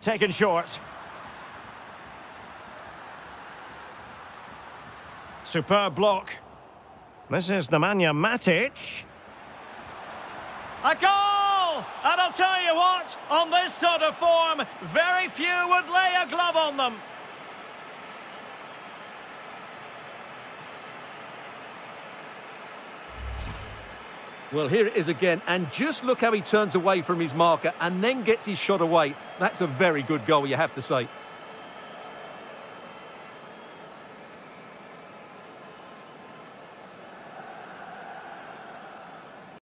Taken short. Superb block. This is Nemanja Matic. A goal! And I'll tell you what, on this sort of form, very few would lay a glove on them. Well, here it is again, and just look how he turns away from his marker and then gets his shot away. That's a very good goal, you have to say.